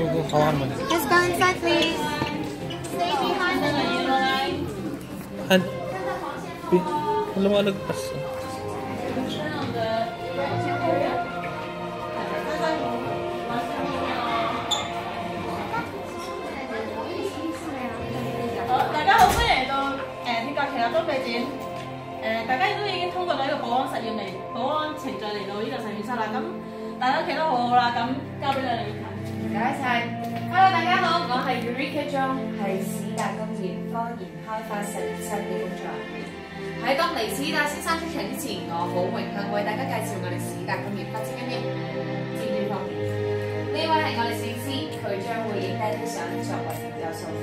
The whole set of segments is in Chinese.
好，大家好，欢迎到诶铁架桥装备展。大家也都已经通过到这个保安实验嚟，保安程序嚟到呢个实验室啦。咁大家企得好好啦。咁交俾你哋。系 Rika John，系史达工业科研开发实验室嘅工作人员。喺当尼史达先生出场之前，我好荣幸为大家介绍我哋史达工业发展今日片方面。呢位系我哋摄影师，佢将会影低啲相作为存有數據。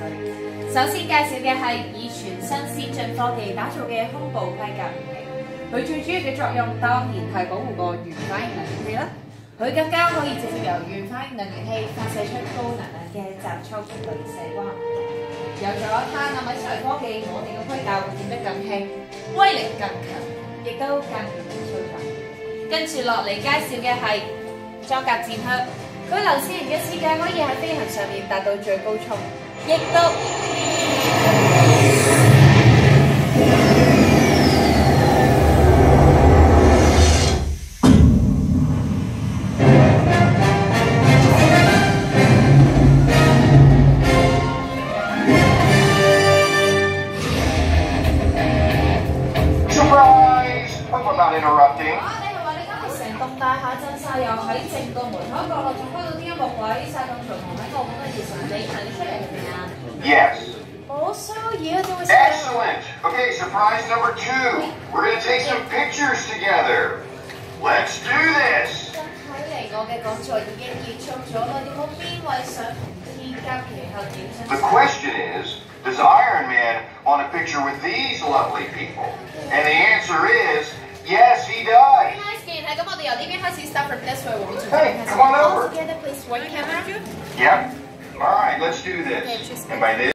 首先介绍嘅系以全新先进科技打造嘅胸部规格容器，佢最主要嘅作用当然系保护个原反应炉。器啦。佢更加可以直接由原反应炉器发射出高能。嘅集束雷射光，有咗它，纳米出嚟科技，我哋嘅盔甲会变得更轻，威力更强，亦都更容易操作。跟住落嚟介绍嘅系装甲战靴，佢流线型嘅设计可以喺飞行上面达到最高速，亦都。interrupting. 哇！你系话你今日成栋大厦震晒，又喺正个门口角落仲开到啲音乐位，晒咁嘈同喺个咁嘅热场，你行出嚟系咪啊？ Yes. 冇骚扰，点会 Excellent. Okay, surprise number two. We're gonna take some pictures together. Let's do this. 睇嚟我嘅讲座已经结束咗啦，有冇边位想同天交其后影 The 相？ question is, does Iron Man want a picture with these lovely people? And the answer is, Yes, he does. Very nice, the Olivia has his stuff from this Hey, come on over. All please. One camera. Yep. All right, let's do this. and by this.